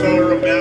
solar of